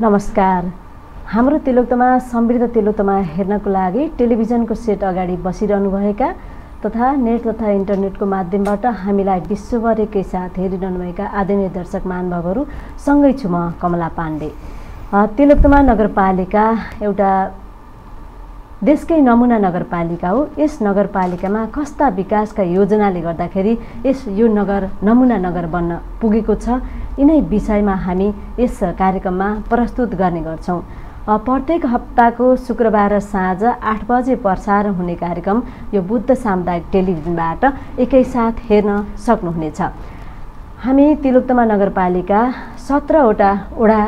नमस्कार। हाम्रो तिलोक्तमा समृद्ध तिलोक्तमा हेर्नको लागि टेलिभिजनको सेट अगाडि बसिरहनुभएका तथा नेट तथा इन्टरनेटको माध्यमबाट हामीलाई विश्वभर साथ हेरिरहनुभएका आदरणीय दर्शक महानुभावहरू सँगै छु म कमला पाण्डे। तिलोक्तमा नगरपालिका एउटा देशकै नमुना नगरपालिका हो। यस नगरपालिकामा कस्ता विकासका योजनाले गर्दाखेरि यस यो नगर नमुना नगर बन्न पुगेको छ। यिनै विषयमा हामी यस कार्यक्रममा प्रस्तुत गर्ने गर्छौँ। प्रत्येक हप्ताको शुक्रबार साँझ आठ बजे प्रसारण हुने कार्यक्रम यो बुद्ध सामुदायिक टेलिभिजनबाट एकैसाथ हेर्न सक्नुहुनेछ। हामी तिलोक्तमा नगरपालिका सत्रवटा वडा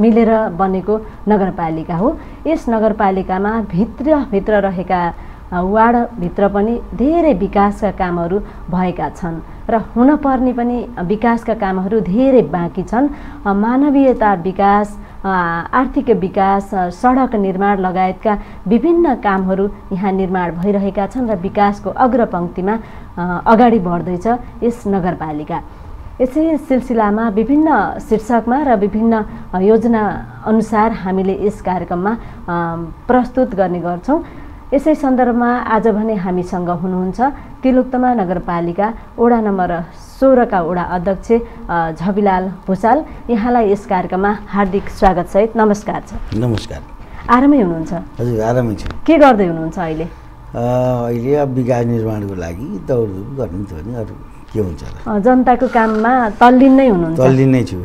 मिलेर बनेको नगरपालिका हो। यस नगरपालिकामा भित्रभित्र रहेका वार्डभित्र पनि धेरै विकासका कामहरू भएका छन् र हुनपर्ने पनि विकासका कामहरू धेरै बाँकी छन्। मानवीयता विकास आर्थिक विकास सडक निर्माण लगायतका विभिन्न कामहरू यहाँ निर्माण भइरहेका छन् र विकासको अग्रपङ्क्तिमा अगाडि बढ्दैछ यस नगरपालिका। यसै सिलसिलामा विभिन्न शीर्षकमा र विभिन्न योजना अनुसार हामीले यस कार्यक्रममा प्रस्तुत गर्ने गर्छौँ। यसै सन्दर्भमा आज भने हामीसँग हुनुहुन्छ तिलोक्तमा नगरपालिका वडा नम्बर सोह्रका वडा अध्यक्ष झबिलाल भुषाल यहाँलाई यस कार्यक्रममा हार्दिक स्वागतसहित नमस्कार छ। नमस्कार। आरामै हुनुहुन्छ? हजुर आरामै छु। के गर्दै हुनुहुन्छ अहिले? अहिले अब विकास निर्माणको लागि दौडधुप गर्नु थियो भने अरू के हुन्छ जनताको काममा तल्लिन नै हुनुहुन्छ। तल्लिन नै छु।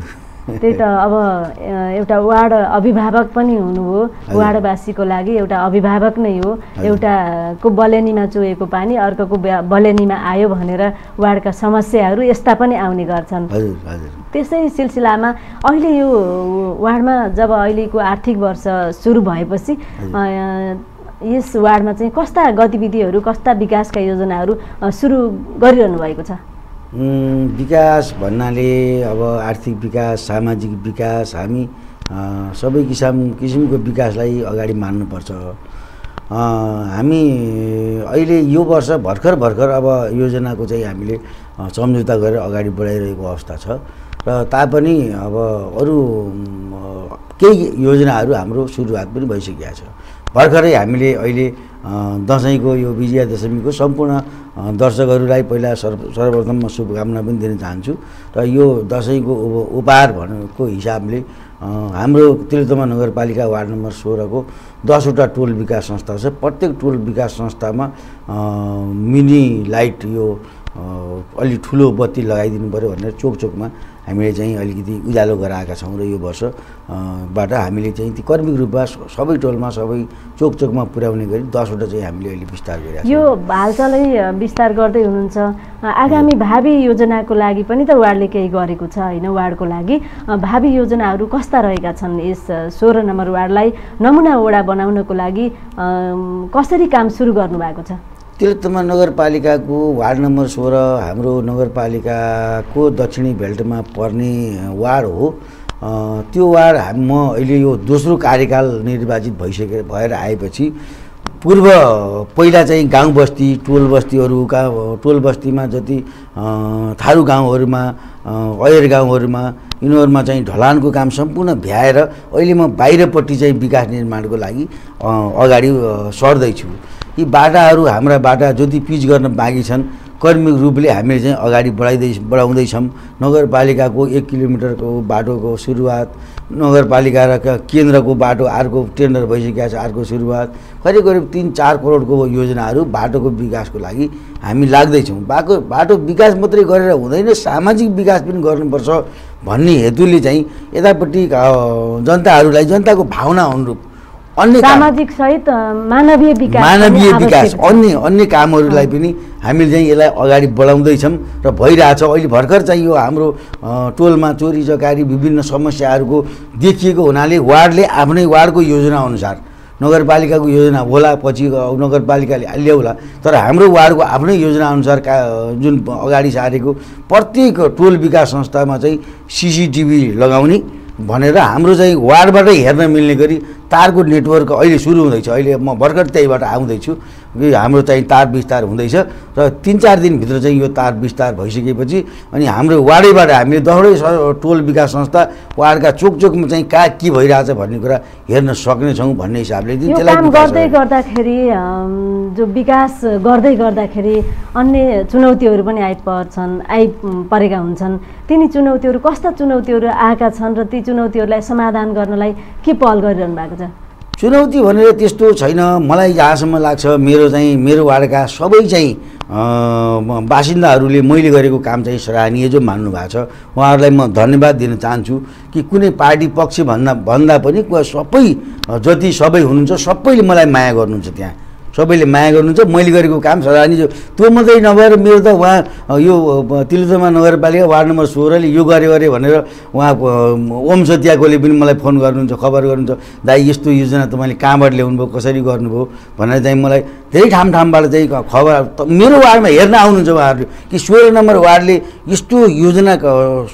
त्यही त अब एउटा वार्ड अभिभावक पनि हुनु हो वार्डवासीको लागि एउटा अभिभावक नै हो। एउटाको बलेनीमा चुहेको पानी अर्कोको बलेनीमा आयो भनेर वार्डका समस्याहरू यस्ता पनि आउने गर्छन्। त्यसै सिलसिलामा अहिले यो वार्डमा जब अहिलेको आर्थिक वर्ष सुरु भएपछि यस वार्डमा चाहिँ कस्ता गतिविधिहरू कस्ता विकासका योजनाहरू सुरु गरिरहनु भएको छ? विकास भन्नाले अब आर्थिक विकास सामाजिक विकास हामी सबै किसिम किसिमको विकासलाई अगाडि मान्नुपर्छ। हामी अहिले यो वर्ष भर्खर भर्खर अब योजनाको चाहिँ हामीले सम्झौता गरेर अगाडि बढाइरहेको अवस्था छ। र तापनि अब अरू केही योजनाहरू हाम्रो सुरुवात पनि भइसकेका छ। भर्खरै हामीले अहिले दसैँको यो विजया दशमीको सम्पूर्ण दर्शकहरूलाई पहिला सर्व सर्वप्रथम म शुभकामना पनि दिन चाहन्छु। र यो दसैँको उपहार भनेको हिसाबले हाम्रो तिलोत्तमा नगरपालिका वार्ड नम्बर सोह्रको दसवटा टोल विकास संस्था छ। प्रत्येक टोल विकास संस्थामा मिनी लाइट यो अलि ठुलो बत्ती लगाइदिनु पऱ्यो भनेर चोक चोकमा हामीले चाहिँ अलिकति उज्यालो गराएका छौँ र यो वर्षबाट हामीले चाहिँ ती कर्मिक रूपमा सबै टोलमा सबै चोक चोकमा पुर्याउने गरी दसवटा चाहिँ हामीले अहिले विस्तार गरिरहेको यो हालचालै विस्तार गर्दै हुनुहुन्छ। आगामी भावी योजनाको लागि पनि त वार्डले केही गरेको छ होइन? वार्डको लागि भावी योजनाहरू कस्ता रहेका छन् यस सोह्र नम्बर वार्डलाई नमुना वडा बनाउनको लागि कसरी काम सुरु गर्नुभएको छ? तिलोत्तमा नगरपालिकाको वार्ड नम्बर सोह्र हाम्रो नगरपालिकाको दक्षिणी बेल्टमा पर्ने वार्ड हो। त्यो वार्ड म अहिले यो दोस्रो कार्यकाल निर्वाचित भइसके भएर आएपछि पूर्व पहिला चाहिँ गाउँ बस्ती टोल बस्तीहरूका टोल बस्तीमा जति थारू गाउँहरूमा अयर गाउँहरूमा यिनीहरूमा चाहिँ ढलानको काम सम्पूर्ण भ्याएर अहिले म बाहिरपट्टि चाहिँ विकास निर्माणको लागि अगाडि सर्दैछु। यी बाटाहरू हाम्रा बाटा जति पिच गर्न बाँकी छन् कर्मिक रूपले हामीले चाहिँ अगाडि बढाइँदै बढाउँदैछौँ। नगरपालिकाको एक किलोमिटरको बाटोको सुरुवात नगरपालिका र केन्द्रको बाटो अर्को टेन्डर भइसकेको छ अर्को सुरुवात करिब करिब तिन चार करोडको योजनाहरू बाटोको विकासको लागि हामी लाग्दैछौँ। बाटो बाटो विकास मात्रै गरेर हुँदैन सामाजिक विकास पनि गर्नुपर्छ भन्ने हेतुले चाहिँ यतापट्टि जनताहरूलाई जनताको भावना अनुरूप अन्य सामाजिक सहित मानवीय विकास मानवीय विकास अन्य अन्य कामहरूलाई पनि हामीले चाहिँ यसलाई अगाडि बढाउँदैछौँ र भइरहेछ। अहिले भर्खर चाहिँ यो हाम्रो टोलमा चोरी चकारी विभिन्न समस्याहरूको देखिएको हुनाले वार्डले आफ्नै वार्डको योजना अनुसार नगरपालिकाको योजना होला पछि नगरपालिकाले ल्याउला तर हाम्रो वार्डको आफ्नै योजना अनुसार का जुन अगाडि सारेको प्रत्येक टोल विकास संस्थामा चाहिँ सिसिटिभी लगाउने भनेर हाम्रो चाहिँ वार्डबाटै हेर्न मिल्ने गरी तारको नेटवर्क अहिले सुरु हुँदैछ। अहिले म भर्खर त्यहीबाट आउँदैछु हाम्रो चाहिँ तार विस्तार हुँदैछ र तिन चार दिनभित्र चाहिँ यो तार विस्तार भइसकेपछि अनि हाम्रो वार्डैबाट हामीले स- टोल विकास संस्था वार्डका चोक चोकमा चाहिँ कहाँ के भइरहेछ भन्ने कुरा हेर्न सक्नेछौँ भन्ने हिसाबले काम गर्दै। गर्दाखेरि जो विकास गर्दै गर्दाखेरि अन्य चुनौतीहरू पनि आइपर्छन् आइपरेका हुन्छन्। तिनी चुनौतीहरू कस्ता चुनौतीहरू आएका छन् र ती चुनौतीहरूलाई समाधान गर्नलाई के पहल गरिरहनु भएको चुनौती भनेर त्यस्तो छैन। मलाई जहाँसम्म लाग्छ मेरो चाहिँ मेरो वार्डका सबै चाहिँ बासिन्दाहरूले मैले गरेको काम चाहिँ सराहनीय जो मान्नु भएको छ। उहाँहरूलाई म धन्यवाद दिन चाहन्छु कि कुनै पार्टी पक्ष भन्दा भन्दा पनि सबै जति सबै हुनुहुन्छ सबैले मलाई माया गर्नुहुन्छ त्यहाँ। सबैले माया गर्नुहुन्छ मैले गरेको काम सराहनीय त्यो मात्रै नभएर मेरो त उहाँ यो अँ, तिलोत्तमा नगरपालिका वार्ड नम्बर सोह्रले यो गरे भनेर उहाँ ओम सत्याकोले पनि मलाई फोन गर्नुहुन्छ खबर गर्नुहुन्छ दाइ यस्तो योजना तपाईँले कहाँबाट ल्याउनुभयो कसरी गर्नुभयो भनेर चाहिँ मलाई धेरै ठाउँ ठाउँबाट चाहिँ खबर मेरो वार्डमा हेर्न आउनुहुन्छ उहाँहरूले कि सोह्र नम्बर वार्डले यस्तो योजना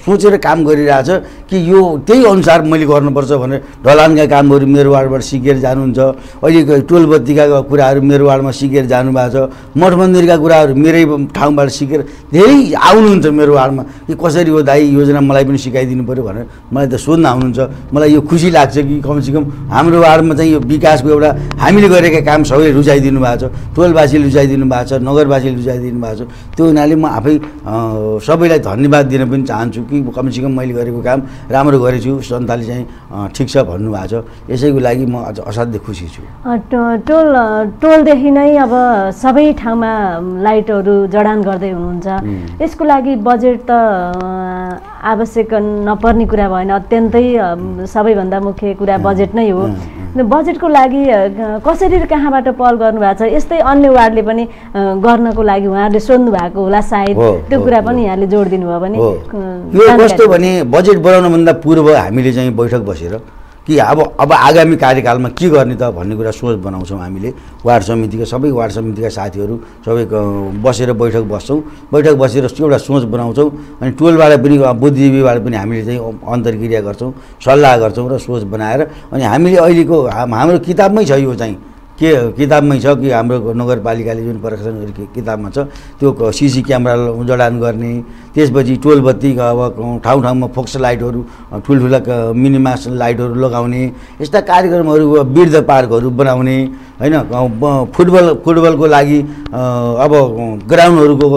सोचेर काम गरिरहेछ कि यो त्यही अनुसार मैले गर्नुपर्छ भनेर ढलानका कामहरू मेरो वार्डबाट सिकेर जानुहुन्छ। अहिले टोल बत्तीका कुराहरू मेरो वार्डमा सिकेर जानुभएको छ। मठ मन्दिरका कुराहरू मेरै ठाउँबाट सिकेर धेरै आउनुहुन्छ मेरो वार्डमा कि कसरी हो दाइ योजना मलाई पनि सिकाइदिनु पऱ्यो भनेर मलाई त सोध्न आउनुहुन्छ। मलाई यो खुसी लाग्छ कि कमसेकम हाम्रो वार्डमा चाहिँ यो विकासको एउटा हामीले गरेका काम सबैले रुचाइदिनु भएको छ। टोलवासीले रुचाइदिनु भएको छ नगरवासीले रुचाइदिनु भएको छ। त्यो हुनाले म आफै सबैलाई धन्यवाद दिन पनि चाहन्छु कि कमसेकम मैले गरेको काम राम्रो गरेछु जनताले चाहिँ ठिक छ भन्नुभएको छ। यसैको लागि म अझ असाध्यै खुसी छु। टोल टोलदेखि नै अब सबै ठाउँमा लाइटहरू जडान गर्दै हुनुहुन्छ। यसको लागि बजेट त आवश्यक नपर्ने कुरा भएन। अत्यन्तै सबैभन्दा मुख्य कुरा बजेट नै हुँ। बजेटको लागि कसरी र कहाँबाट पहल गर्नुभएको छ? यस्तै अन्य वार्डले पनि गर्नको लागि उहाँहरूले सोध्नु भएको होला सायद। त्यो कुरा। पनि यहाँले जोड दिनुभयो भने यो कस्तो भने बजेट बनाउनुभन्दा पूर्व हामीले चाहिँ बैठक बसेर कि अब अब आगामी कार्यकालमा के गर्ने त भन्ने कुरा सोच बनाउँछौँ हामीले। वार्ड समितिका सबै वार्ड समितिका साथीहरू सबै बसेर बैठक बस्छौँ। बैठक बसेर एउटा सोच बनाउँछौँ अनि टोलबाट पनि बुद्धिजीवीबाट पनि हामीले चाहिँ अन्तर्क्रिया गर्छौँ सल्लाह गर्छौँ र सोच बनाएर अनि हामीले अहिलेको हाम- हाम्रो किताबमै छ यो चाहिँ। के किताबमै छ कि हाम्रो नगरपालिकाले जुन प्रकाशन गरेको किताबमा छ त्यो सिसी क्यामेरा जडान गर्ने त्यसपछि टोल बत्ती अब ठाउँ ठाउँमा फोक्स लाइटहरू ठुल्ठुला मिनिमास लाइटहरू लगाउने यस्ता कार्यक्रमहरू वृद्ध पार्कहरू बनाउने होइन फुटबल फुटबलको लागि अब ग्राउन्डहरूको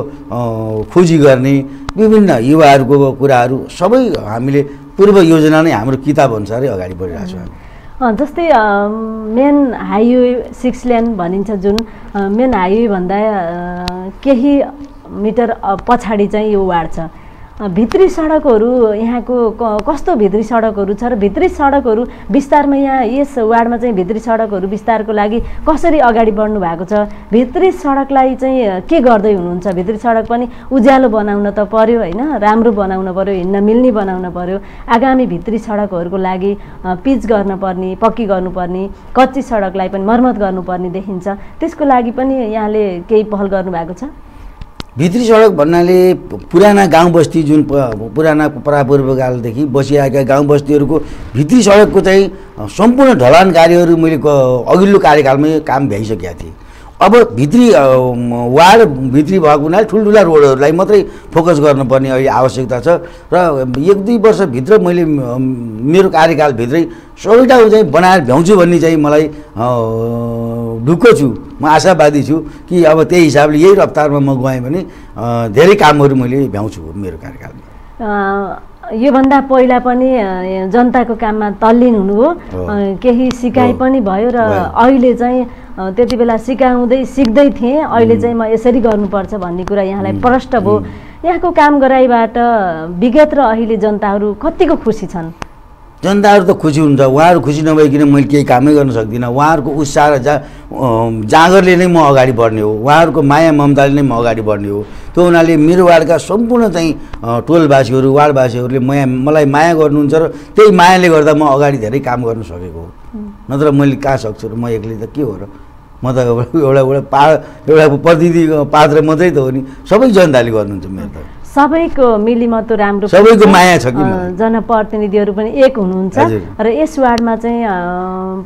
खोजी गर्ने विभिन्न युवाहरूको कुराहरू सबै हामीले पूर्व योजना नै हाम्रो किताब अनुसारै अगाडि बढिरहेको छौँ। जस्तै मेन हाइवे सिक्स लेन भनिन्छ जुन मेन हाइवे भन्दा अ, केही मिटर पछाडि चाहिँ यो वार्ड छ। भित्री सडकहरू यहाँको कस्तो भित्री सडकहरू छ र भित्री सडकहरू विस्तारमा यहाँ यस वार्डमा चाहिँ भित्री सडकहरू विस्तारको लागि कसरी अगाडि बढ्नु भएको छ? भित्री सडकलाई चाहिँ के गर्दै हुनुहुन्छ? भित्री सडक पनि उज्यालो बनाउन त पर्यो होइन? राम्रो बनाउन पर्यो हिँड्न मिल्ने बनाउन पर्यो। आगामी भित्री सडकहरूको लागि पिच गर्न पर्ने पक्की गर्नुपर्ने कच्ची सडकलाई पनि मर्मत गर्नुपर्ने देखिन्छ। त्यसको लागि पनि यहाँले केही पहल गर्नुभएको छ? भित्री सडक भन्नाले पुराना गाउँ बस्ती जुन पुराना परापूर्वकालदेखि बसिआएका गाउँ बस्तीहरूको भित्री सडकको चाहिँ सम्पूर्ण ढलान कार्यहरू मैले अघिल्लो कार्यकालमै काम भ्याइसकेका थिएँ। अब भित्री वार्ड भित्री भएको हुनाले ठुल्ठुला रोडहरूलाई मात्रै फोकस गर्नुपर्ने अहिले आवश्यकता छ। र एक दुई वर्षभित्र मैले मेरो कार्यकालभित्रै सबै ठाउँ चाहिँ बनाएर भ्याउँछु भन्ने चाहिँ मलाई ढुक्क छु। म आशावादी छु कि अब त्यही हिसाबले यही रफ्तारमा म गएँ भने धेरै कामहरू मैले भ्याउँछु मेरो कार्यकालमा। योभन्दा पहिला पनि जनताको काममा तल्लीन हुनुभयो। केही सिकाइ। पनि भयो र। अहिले चाहिँ त्यति बेला सिकाउँदै सिक्दै थिएँ। अहिले चाहिँ म यसरी गर्नुपर्छ भन्ने कुरा यहाँलाई प्रष्ट भयो। यहाँको काम गराइबाट विगत र अहिले जनताहरू कतिको खुसी छन्? जनताहरू त खुसी हुन्छ। उहाँहरू खुसी नभइकन मैले केही कामै गर्न सक्दिनँ? उहाँहरूको उत्साह र जा जाँगरले नै म अगाडि बढ्ने हो। उहाँहरूको माया ममताले नै म अगाडि बढ्ने हो। त्यो हुनाले मेरो वार्डका सम्पूर्ण चाहिँ टोलवासीहरू वार्डवासीहरूले माया मलाई माया गर्नुहुन्छ र त्यही मायाले गर्दा म अगाडि धेरै काम गर्न सकेको हो। नत्र मैले कहाँ सक्छु र म एक्लै त के हो र? म त एउटा एउटा पा एउटा प्रतिनिधि पात्र मात्रै त हो नि सबै जनताले गर्नुहुन्छ मेरो त सबैको मिलिमतो राम्रो सबैको। माया छ कि। जनप्रतिनिधिहरू पनि एक हुनुहुन्छ। र यस वार्डमा चाहिँ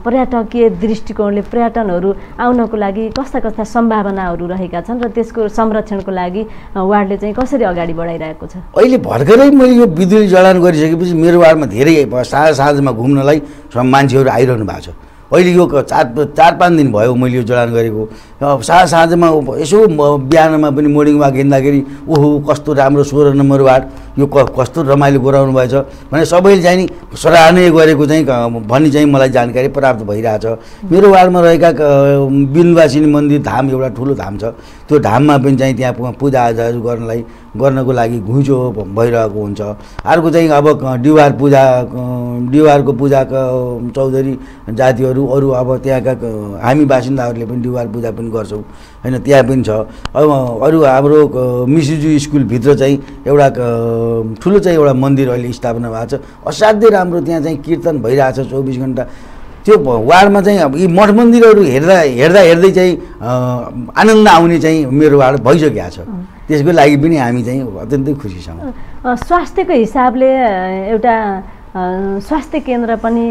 पर्यटकीय दृष्टिकोणले पर्यटनहरू आउनको लागि कस्ता कस्ता सम्भावनाहरू रहेका छन् र त्यसको संरक्षणको लागि वार्डले चाहिँ कसरी अगाडि बढाइरहेको छ अहिले भर्खरै मैले यो बिजुली जडान गरिसकेपछि मेरो वार्डमा धेरै साँझ साँझमा घुम्नलाई मान्छेहरू आइरहनु भएको छ अहिले यो चार चार पाँच दिन भयो मैले यो जडान गरेको। साँझ साँझमा यसो बिहानमा पनि मोर्निङ वाक हिँड्दाखेरि ओहो कस्तो राम्रो सोह्र नम्बर वार्ड यो क कस्तो रमाइलो गराउनु भएछ। भने सबैले चाहिँ सराहनीय गरेको चाहिँ भन्ने चाहिँ मलाई जानकारी प्राप्त भइरहेछ। मेरो वार्डमा रहेका बिन्दुवासिनी मन्दिर धाम एउटा ठुलो धाम छ। त्यो धाममा पनि चाहिँ त्यहाँ पूजाआजाहरू गर्नलाई गर्नको लागि घुइँचो भइरहेको हुन्छ। अर्को चाहिँ अब डिवार पूजा डिवारको पूजा क- चौधरी जातिहरू अरू अब त्यहाँका हामी बासिन्दाहरूले पनि डिवार पूजा पनि गर्छौँ। होइन त्यहाँ पनि छ। अब अरू हाम्रो मिसिजु स्कुलभित्र चाहिँ एउटा ठुलो चाहिँ एउटा मन्दिर अहिले स्थापना भएको छ। असाध्यै राम्रो त्यहाँ चाहिँ कीर्तन भइरहेछ चौबिस घन्टा। त्यो वार्डमा चाहिँ अब यी मठ मन्दिरहरू हेर्दा हेर्दा हेर्दै चाहिँ आनन्द आउने चाहिँ मेरो वार्ड भइसकेको छ। त्यसको लागि पनि हामी चाहिँ अत्यन्तै खुसी छौँ स्वास्थ्यको हिसाबले एउटा स्वास्थ्य केन्द्र पनि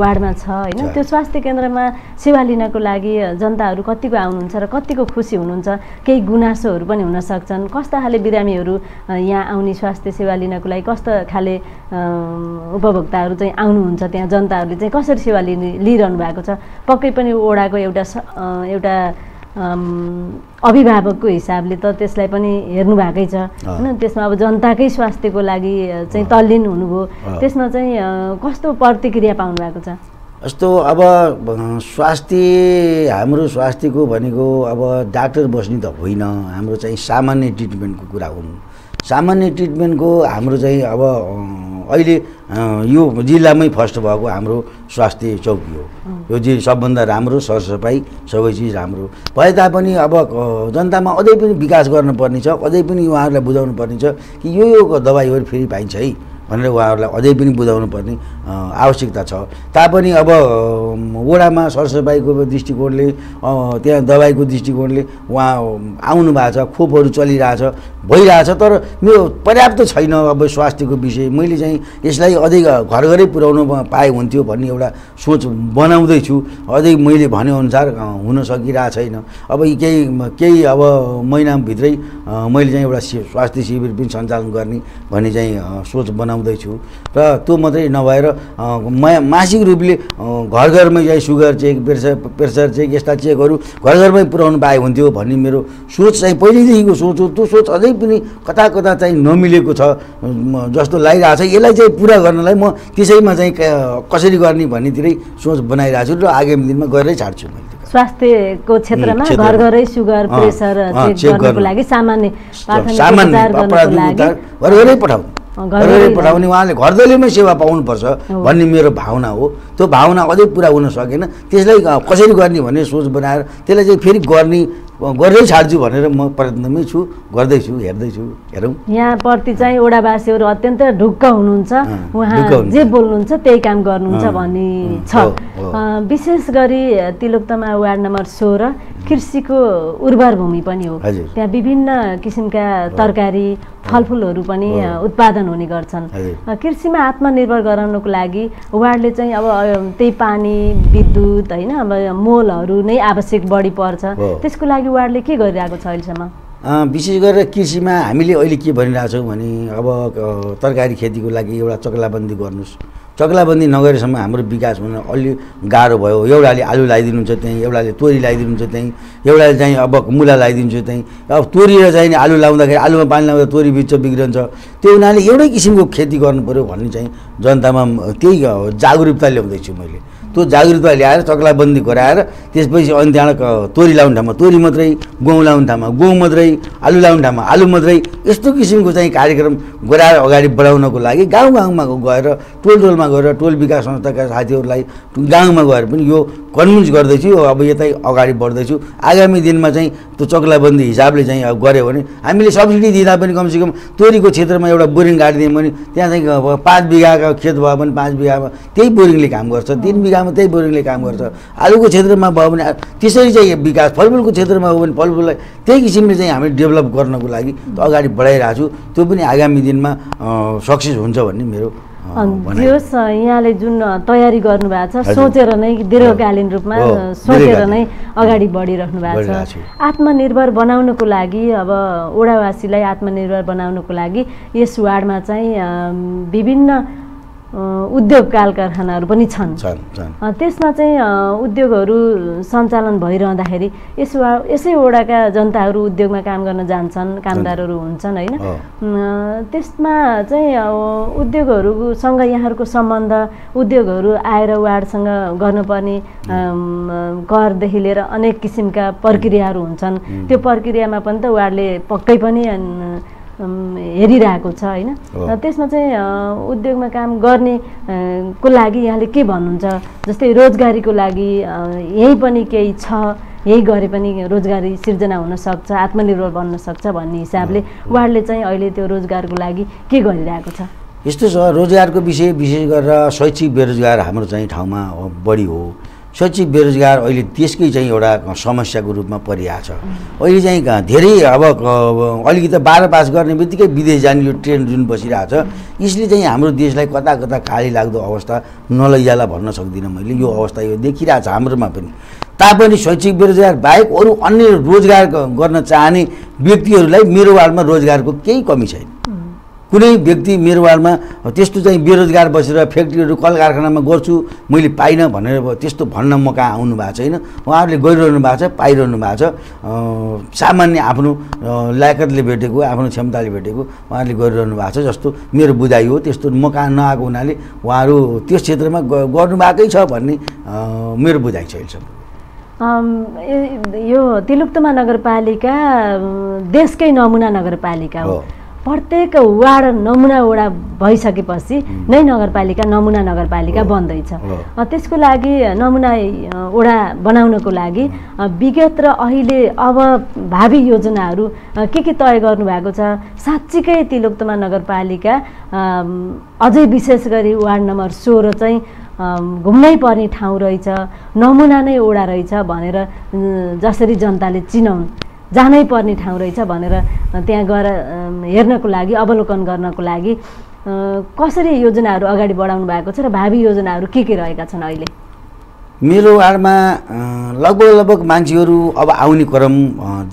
वार्डमा छ होइन। त्यो स्वास्थ्य केन्द्रमा सेवा लिनको लागि जनताहरू कतिको आउनुहुन्छ र कतिको खुसी हुनुहुन्छ? केही गुनासोहरू पनि हुन सक्छन्। कस्ता खाले बिरामीहरू यहाँ आउने स्वास्थ्य सेवा लिनको लागि कस्तो खाले उपभोक्ताहरू चाहिँ आउनुहुन्छ? त्यहाँ जनताहरूले चाहिँ कसरी सेवा लिने लिइरहनु भएको छ? पक्कै पनि ओडाको एउटा एउटा अभिभावकको हिसाबले त त्यसलाई पनि हेर्नु भएकै छ। होइन त्यसमा अब जनताकै स्वास्थ्यको लागि चाहिँ तल्लीन हुनुभयो। त्यसमा चाहिँ कस्तो प्रतिक्रिया पाउनु भएको छ? यस्तो अब स्वास्थ्य हाम्रो स्वास्थ्यको भनेको अब डाक्टर बस्ने त होइन। हाम्रो चाहिँ सामान्य ट्रिटमेन्टको कुरा हुन् सामान्य ट्रिटमेन्टको हाम्रो चाहिँ अब अहिले यो जिल्लामै फर्स्ट भएको हाम्रो स्वास्थ्य चौकी हो। यो चाहिँ सबभन्दा राम्रो सरसफाइ सबै चिज राम्रो। भए तापनि अब जनतामा अझै पनि विकास गर्नुपर्ने छ अझै पनि उहाँहरूलाई बुझाउनु पर्ने छ कि यो यो दबाईहरू फेरि पाइन्छ है। भनेर उहाँहरूलाई अझै पनि बुझाउनु पर्ने आवश्यकता छ। तापनि अब वडामा सरसफाइको दृष्टिकोणले त्यहाँ दबाईको दृष्टिकोणले उहाँ आउनु भएको छ खोपहरू चलिरहेछ भइरहेछ तर मेरो पर्याप्त छैन अब स्वास्थ्यको विषय। मैले चाहिँ यसलाई अझै घर घरै पुर्याउनु पाए हुन्थ्यो भन्ने एउटा सोच बनाउँदैछु अझै मैले भनेअनुसार हुन सकिरहेको छैन। अब यी केही केही अब महिनाभित्रै मैले चाहिँ एउटा स्वास्थ्य शिविर पनि सञ्चालन गर्ने भन्ने चाहिँ सोच बनाउँदैछु र त्यो मात्रै नभएर मा मासिक रूपले घर घरमै चाहिँ sugar check pressure pressure check यस्ता चेकहरू घर घरमै पुर्याउनु पाए हुन्थ्यो भन्ने मेरो सोच चाहिँ पहिल्यैदेखिको सोच हो त्यो सोच अझै पनि कता कता चाहिँ नमिलेको छ जस्तो लागिरहेको छ यसलाई चाहिँ पुरा गर्नलाई म त्यसैमा चाहिँ कसरी गर्ने भन्नेतिरै सोच बनाइरहेको छु र आगामी दिनमा गरेरै छाड्छु मैले। स्वास्थ्यको क्षेत्रमा। घर घरै सुगर प्रेसर चेक गर्नको गर्नु। लागि सामान्य घर घरै पठाउने अँ, घर घर घरै घरै पठाउने उहाँले घर दैलोमै सेवा पाउनुपर्छ। भन्ने मेरो भावना हो। त्यो भावना अझै पुरा हुन सकेन। त्यसलाई कसरी गर्ने भन्ने सोच बनाएर त्यसलाई चाहिँ फेरि गर्ने गर्दै छाड्छु भनेर म प्रयत्नमै छु गर्दैछु हेर्दैछु हेरौँ। यहाँप्रति चाहिँ ओडावासीहरू अत्यन्त ढुक्क हुनुहुन्छ। उहाँ। जे बोल्नुहुन्छ त्यही काम गर्नुहुन्छ भन्ने छ। विशेष गरी तिलोकतमा वार्ड नम्बर सोह्र कृषिको उर्वर भूमि पनि हो। त्यहाँ विभिन्न किसिमका तरकारी फलफुलहरू पनि उत्पादन हुने गर्छन्। कृषिमा आत्मनिर्भर गराउनको लागि वार्डले चाहिँ अब त्यही पानी विद्युत होइन अब मोलहरू नै आवश्यक बढी पर्छ। त्यसको लागि वार्डले के गरिरहेको छ अहिलेसम्म? विशेष गरेर कृषिमा हामीले अहिले के भनिरहेछौँ भने अब तरकारी खेतीको लागि एउटा चक्लाबन्दी गर्नुहोस्। चक्लाबन्दी नगरेसम्म हाम्रो विकास हुन अलि गाह्रो भयो। एउटाले आलु लगाइदिनुहुन्छ त्यहीँ एउटाले तोरी लगाइदिनुहुन्छ त्यहीँ एउटाले चाहिँ अब मुला लगाइदिन्छ त्यहीँ। अब तोरी र चाहिँ आलु लाउँदाखेरि आलुमा पानी लाउँदा तोरी बिच्च बिग्रन्छ। त्यो हुनाले एउटै किसिमको खेती पऱ्यो भन्ने चाहिँ जनतामा त्यही जागरुकता ल्याउँदैछु मैले। त्यो जागरुकता ल्याएर चक्लाबन्दी गराएर त्यसपछि अनि त्यहाँबाट तोरी लाउने ठाउँमा तोरी मात्रै गहुँ लाउने ठाउँमा गहुँ मात्रै आलु लाउने ठाउँमा आलु मात्रै यस्तो किसिमको चाहिँ कार्यक्रम गराएर अगाडि बढाउनको लागि गाउँ गाउँमा गएर टोल टोलमा गएर टोल विकास संस्थाका साथीहरूलाई गाउँमा गएर पनि यो कन्भिन्स गर्दैछु अब यतै अगाडि बढ्दैछु। आगामी दिनमा चाहिँ त्यो चक्लाबन्दी हिसाबले चाहिँ अब गऱ्यो भने हामीले सब्सिडी दिँदा पनि कमसेकम तोरीको क्षेत्रमा एउटा बोरिङ गाडिदियौँ भने त्यहाँ चाहिँ अब पाँच बिघाको खेत भयो भने पाँच बिघामा त्यही बोरिङले काम गर्छ। तिन बिघा बिगामा त्यही बोरिङले काम गर्छ। आलुको क्षेत्रमा भयो भने त्यसरी चाहिँ विकास फलफुलको क्षेत्रमा हो भने फलफुललाई त्यही किसिमले चाहिँ हामी डेभलप गर्नको लागि अगाडि बढाइरहेको छु। त्यो पनि आगामी दिनमा सक्सेस हुन्छ भन्ने मेरो होस् यहाँले जुन तयारी गर्नुभएको छ। सोचेर नै दीर्घकालीन रूपमा सोचेर। नै अगाडि बढिराख्नु भएको छ। आत्मनिर्भर बनाउनको लागि अब ओडावासीलाई आत्मनिर्भर बनाउनको लागि यस वार्डमा चाहिँ विभिन्न उद्योग काल कारखानाहरू पनि छन्। त्यसमा चाहिँ उद्योगहरू सञ्चालन भइरहँदाखेरि यस यसै वडाका जनताहरू उद्योगमा काम गर्न जान्छन् कामदारहरू हुन्छन् होइन? त्यसमा चाहिँ उद्योगहरूसँग यहाँहरूको सम्बन्ध उद्योगहरू आएर वार्डसँग गर्नुपर्ने करदेखि लिएर अनेक किसिमका प्रक्रियाहरू हुन्छन्। त्यो प्रक्रियामा पनि त वार्डले पक्कै पनि हेरिरहेको छ होइन? त्यसमा चाहिँ उद्योगमा काम गर्ने को लागि यहाँले के भन्नुहुन्छ? जस्तै रोजगारीको लागि यहीँ पनि केही छ यही गरे पनि रोजगारी सिर्जना हुनसक्छ आत्मनिर्भर बन्न सक्छ भन्ने हिसाबले वार्डले चाहिँ अहिले त्यो रोजगारको लागि के गरिरहेको छ? यस्तो छ रोजगारको विषय विशेष गरेर शैक्षिक बेरोजगार हाम्रो चाहिँ ठाउँमा बढी हो। शैक्षिक बेरोजगार अहिले देशकै चाहिँ एउटा समस्याको रूपमा परिरहेको छ। अहिले चाहिँ धेरै अब अलिकति बाह्र पास गर्ने बित्तिकै विदेश जाने यो ट्रेन्ड जुन बसिरहेको छ यसले चाहिँ हाम्रो देशलाई कता कता काली लाग्दो अवस्था नलैजाला भन्न सक्दिनँ मैले। यो अवस्था यो देखिरहेको छ हाम्रोमा पनि। तापनि शैक्षिक बेरोजगार बाहेक अरू अन्य रोजगार गर्न चाहने व्यक्तिहरूलाई मेरो वार्डमा रोजगारको केही कमी छैन। कुनै व्यक्ति मेरो वार्डमा त्यस्तो चाहिँ बेरोजगार बसेर फ्याक्ट्रीहरू कल कारखानामा गर्छु मैले पाइनँ भनेर त्यस्तो भन्न मौका आउनु भएको छैन। उहाँहरूले गरिरहनु भएको छ पाइरहनु भएको छ। सामान्य आफ्नो लायकतले भेटेको आफ्नो क्षमताले भेटेको उहाँहरूले गरिरहनु भएको छ जस्तो मेरो बुझाइ हो। त्यस्तो मौका नआएको हुनाले उहाँहरू त्यस क्षेत्रमा ग- गर्नुभएकै छ भन्ने मेरो बुझाइ छ अहिलेसम्म। यो तिलुक्तमा नगरपालिका देशकै नमुना नगरपालिका हो। प्रत्येक वार्ड नमुना वडा भइसकेपछि नै नगरपालिका नमुना नगरपालिका। बन्दैछ। त्यसको लागि नमुना वडा बनाउनको लागि विगत र अहिले अब भावी योजनाहरू के के तय गर्नुभएको छ? साँच्चीकै तिलोक्तमा नगरपालिका अझै विशेष गरी वार्ड नम्बर सोह्र चाहिँ घुम्नै पर्ने ठाउँ रहेछ नमुना नै ओडा रहेछ भनेर जसरी जनताले चिनाउन्। जानै पर्ने ठाउँ रहेछ भनेर त्यहाँ गएर हेर्नको लागि अवलोकन गर्नको लागि कसरी योजनाहरू अगाडि बढाउनु भएको छ र भावी योजनाहरू के के रहेका छन् अहिले? मेरो वार्डमा लगभग लगभग मान्छेहरू अब आउने क्रम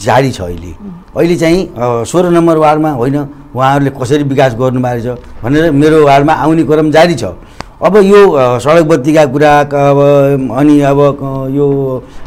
जारी छ अहिले। अहिले चाहिँ सोह्र नम्बर वार्डमा होइन उहाँहरूले कसरी विकास गर्नुभएको छ भनेर मेरो वार्डमा आउने क्रम जारी छ। अब यो सडक बत्तीका कुरा अब अनि अब यो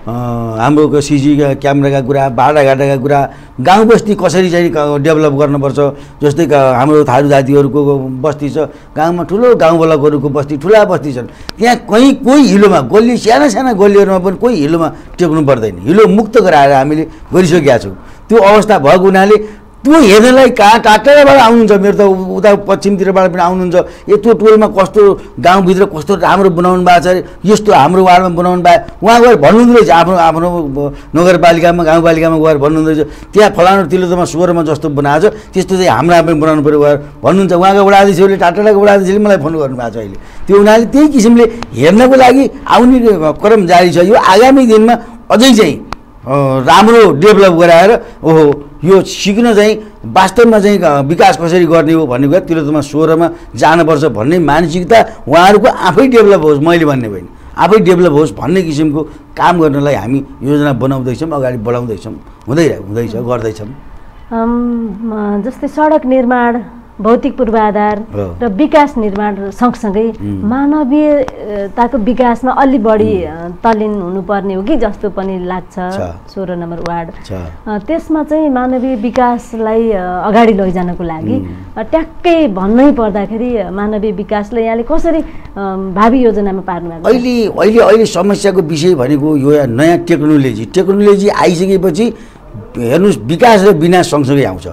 हाम्रो सिसी क्यामेराका कुरा बाटाघाटाका कुरा गाउँ बस्ती कसरी चाहिँ डेभलप गर्नुपर्छ जस्तै हाम्रो थारू जातिहरूको बस्ती छ गाउँमा ठुलो गाउँ बलकहरूको बस्ती ठुला बस्ती छन् त्यहाँ कहीँ कोही हिलोमा गल्ली साना साना गल्लीहरूमा पनि कोही हिलोमा टेक्नु पर्दैन हिलो मुक्त गराएर हामीले गरिसकेका छौँ। त्यो अवस्था भएको हुनाले त्यो हेर्नलाई कहाँ? टाढाबाट आउनुहुन्छ मेरो त उता पश्चिमतिरबाट पनि आउनुहुन्छ। त्यो टोलमा कस्तो गाउँभित्र कस्तो राम्रो बनाउनु भएको छ अरे यस्तो हाम्रो वार्डमा बनाउनु भयो उहाँ गएर भन्नुहुँदो रहेछ। आफ्नो आफ्नो नगरपालिकामा गाउँपालिकामा गएर भन्नुहुँदो रहेछ। त्यहाँ फलानु तिलोतमा स्वरमा जस्तो बनाएको छ। त्यस्तो चाहिँ हाम्रा पनि बनाउनु पऱ्यो गएर भन्नुहुन्छ। उहाँको वडाधीशहरूले टाटाको वडाधीशले मलाई फोन गर्नुभएको छ अहिले। त्यो हुनाले त्यही किसिमले हेर्नको लागि आउने क्रम जारी छ। यो आगामी दिनमा अझै चाहिँ राम्रो डेभलप गराएर ओहो यो सिक्न चाहिँ वास्तवमा चाहिँ विकास कसरी गर्ने हो भन्ने कुरा तिलोतमा सोह्रमा जानुपर्छ भन्ने मानसिकता उहाँहरूको आफै डेभलप होस् मैले भन्ने होइन आफै डेभलप होस् भन्ने किसिमको काम गर्नलाई हामी योजना बनाउँदैछौँ अगाडि बढाउँदैछौँ। हुँदै हुँदैछ गर्दैछौँ। जस्तै सडक निर्माण भौतिक पूर्वाधार। र विकास निर्माण सँगसँगै। मानवीयताको विकासमा अलि बढी अ, तल्लीन हुनुपर्ने हो कि जस्तो पनि लाग्छ। सोह्र नम्बर वार्ड त्यसमा चाहिँ मानवीय विकासलाई अगाडि लैजानको लागि ट्याक्कै भन्नै पर्दाखेरि मानवीय विकासलाई यहाँले कसरी भावी योजनामा पार्नु भएको? अहिले अहिले अहिले समस्याको विषय भनेको यो नयाँ टेक्नोलोजी टेक्नोलोजी आइसकेपछि हेर्नुहोस् विकास र विनाश सँगसँगै आउँछ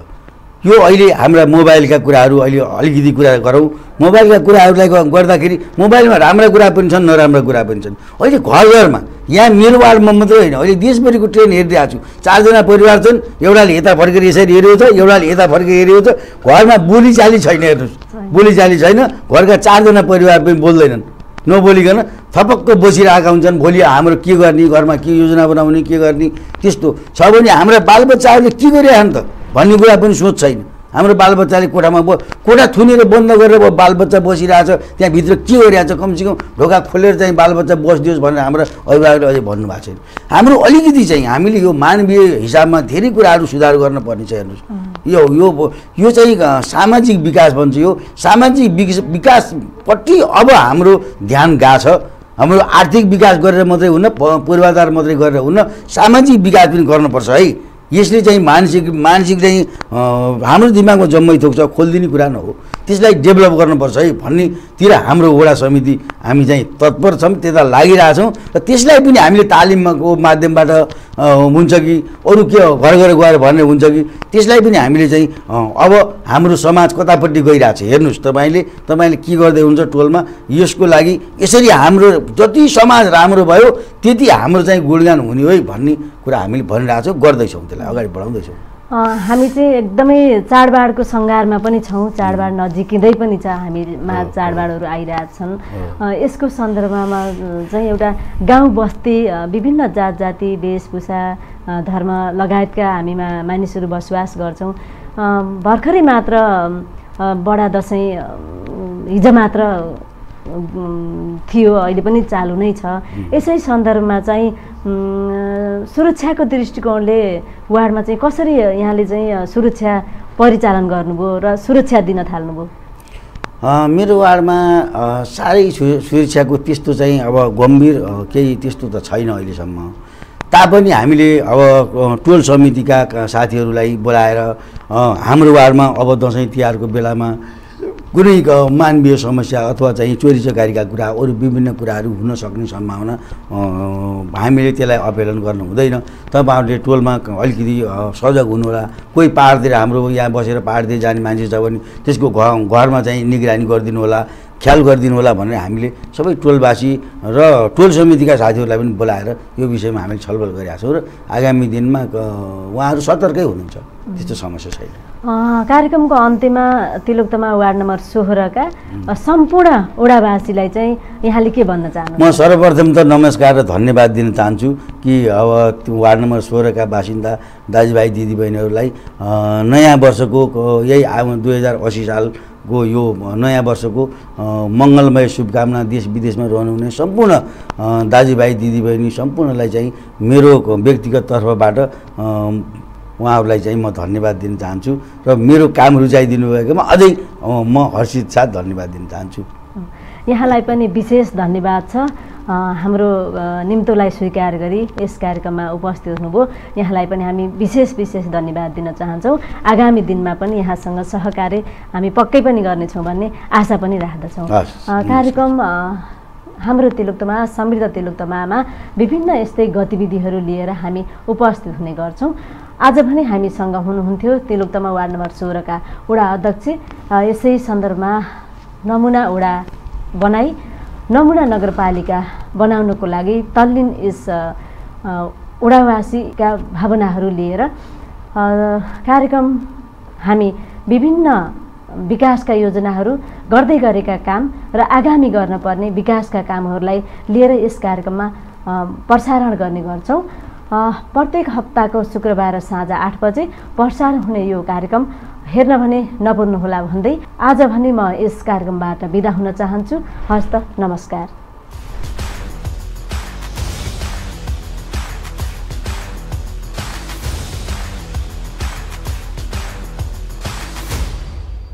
यो अहिले हाम्रा मोबाइलका कुराहरू अहिले अलिकति कुरा गरौँ। मोबाइलका कुराहरूलाई गर्दाखेरि मोबाइलमा राम्रा कुरा पनि छन् नराम्रा कुरा पनि छन्। अहिले घर घरमा यहाँ मेरो वार्डमा मात्रै होइन अहिले देशभरिको ट्रेन हेरिरहेको छु। चारजना परिवार छन् एउटाले यता फर्केर यसरी हेरेको छ एउटाले यता फर्केर हेरेको छ। घरमा बोलीचाली छैन हेर्नुहोस्। बोलीचाली छैन घरका चारजना परिवार पनि बोल्दैनन्। नबोलिकन थपक्क बसिरहेका हुन्छन्। भोलि हाम्रो के गर्ने? घरमा के योजना बनाउने के गर्ने? त्यस्तो। छ भने हाम्रा बालबच्चाहरूले के गरिरहन् त भन्ने कुरा पनि सोच छैन। हाम्रो बालबच्चाले कोठामा ब कोठा थुनेर बन्द गरेर अब बालबच्चा बसिरहेछ त्यहाँभित्र के गरिरहेछ कमसेकम ढोका खोलेर चाहिँ बालबच्चा बसिदियोस् भनेर हाम्रो अभिभावकले अझै भन्नुभएको छैन। हाम्रो अलिकति चाहिँ हामीले यो मानवीय हिसाबमा धेरै कुराहरू सुधार गर्न पर्ने छ हेर्नुहोस्। यो यो यो चाहिँ सामाजिक विकास भन्छ यो। सामाजिक विकास विकासपट्टि अब हाम्रो ध्यान गएको छ। हाम्रो आर्थिक विकास गरेर मात्रै हुन्न प- पूर्वाधार मात्रै गरेर हुन्न। सामाजिक विकास पनि गर्नुपर्छ है। यसले चाहिँ मानसिक मानसिक चाहिँ हाम्रो दिमागमा जम्मै थोक छ खोलिदिने कुरा न हो त्यसलाई डेभलप गर्नुपर्छ है भन्नेतिर हाम्रो वडा समिति हामी चाहिँ तत्पर छौँ त्यता लागिरहेछौँ र त्यसलाई पनि हामीले तालिमको माध्यमबाट हुन्छ कि अरू के घर घर गएर भन्ने हुन्छ कि त्यसलाई पनि हामीले चाहिँ अब हाम्रो समाज कतापट्टि गइरहेछ। हेर्नुहोस् तपाईँले तपाईँले के गर्दै हुन्छ टोलमा? यसको लागि यसरी हाम्रो जति समाज राम्रो भयो त्यति हाम्रो चाहिँ गुणगान हुने है भन्ने कुरा हामीले भनिरहेछौँ गर्दैछौँ त्यसलाई अगाडि बढाउँदैछौँ। हामी चाहिँ एकदमै चाडबाडको सङ्घारमा पनि छौँ चाडबाड नजिकिँदै पनि छ हामीमा। चाडबाडहरू आइरहेछन् यसको सन्दर्भमा चाहिँ एउटा गाउँ बस्ती विभिन्न जात जाति वेशभूषा धर्म लगायतका हामीमा मानिसहरू बसोबास गर्छौँ। भर्खरै मात्र बडा दसैँ हिजो मात्र थियो अहिले पनि चालु नै छ। यसै सन्दर्भमा चाहिँ सुरक्षाको दृष्टिकोणले वार्डमा चाहिँ कसरी यहाँले चाहिँ सुरक्षा परिचालन गर्नुभयो र सुरक्षा दिन थाल्नुभयो? मेरो वार्डमा साह्रै सुरक्षाको त्यस्तो चाहिँ अब गम्भीर केही त्यस्तो त छैन अहिलेसम्म। तापनि हामीले अब टोल समितिका साथीहरूलाई बोलाएर हाम्रो वार्डमा अब दसैँ तिहारको बेलामा कुनै मानवीय समस्या अथवा चाहिँ चोरी चकारीका कुरा अरू विभिन्न कुराहरू हुन सक्ने सम्भावना हामीले त्यसलाई अपेलन गर्नु हुँदैन। तपाईँहरूले टोलमा अलिकति सजग हुनुहोला। कोही पाहाडतिर हाम्रो यहाँ बसेर पाहाडतिर जाने मान्छे छ भने त्यसको घरमा चाहिँ निगरानी गरिदिनु होला ख्याल गरिदिनु होला भनेर हामीले सबै टोलवासी र टोल समितिका साथीहरूलाई पनि बोलाएर यो विषयमा हामीले छलफल गरिरहेका छौँ र आगामी दिनमा उहाँहरू सतर्कै हुनुहुन्छ। त्यस्तो समस्या छैन। कार्यक्रमको अन्त्यमा तिलोक्तमा वार्ड नम्बर सोह्रका सम्पूर्ण ओडावासीलाई चाहिँ यहाँले के भन्न चाहनुहुन्छ म सर्वप्रथम त नमस्कार र धन्यवाद दिन चाहन्छु कि अब वार्ड नम्बर सोह्रका बासिन्दा दाजुभाइ दिदीबहिनीहरूलाई नयाँ वर्षको क- यही दुई हजार असी सालको यो नयाँ वर्षको मङ्गलमय शुभकामना देश विदेशमा रहनुहुने सम्पूर्ण दाजुभाइ दिदीबहिनी सम्पूर्णलाई चाहिँ मेरो क- व्यक्तिगत तर्फबाट उहाँहरूलाई चाहिँ म धन्यवाद दिन चाहन्छु र मेरो काम रुचाइदिनु भएकोमा अझै म हर्षित साथ धन्यवाद दिन चाहन्छु। यहाँलाई पनि विशेष धन्यवाद छ। हाम्रो निम्तोलाई स्वीकार गरी यस कार्यक्रममा उपस्थित हुनुभयो। यहाँलाई पनि हामी विशेष विशेष धन्यवाद दिन चाहन्छौँ। आगामी दिनमा पनि यहाँसँग सहकार्य हामी पक्कै पनि गर्नेछौँ भन्ने आशा पनि राख्दछौँ। कार्यक्रम हाम्रो तिलोक्तमा समृद्ध तिलोक्तमामा विभिन्न यस्तै गतिविधिहरू लिएर हामी उपस्थित हुने गर्छौँ। आज पनि हामीसँग हुनुहुन्थ्यो तिलोक्तमा वार्ड नम्बर सोह्रका वडा अध्यक्ष। यसै सन्दर्भमा नमुना वडा बनाई नमुना नगरपालिका बनाउनको लागि तल्लीन यस वडावासीका भावनाहरू लिएर कार्यक्रम हामी विभिन्न विकासका योजनाहरू गर्दै गरेका काम र आगामी गर्नुपर्ने विकासका कामहरूलाई लिएर यस कार्यक्रममा प्रसारण गर्ने गर्छौँ। प्रत्येक हप्ताको शुक्रबार साँझ आठ बजे प्रसारण हुने यो कार्यक्रम हेर्न भने नभुल्नुहोला भन्दै आज भने म यस कार्यक्रमबाट बिदा हुन चाहन्छु। हस्त नमस्कार।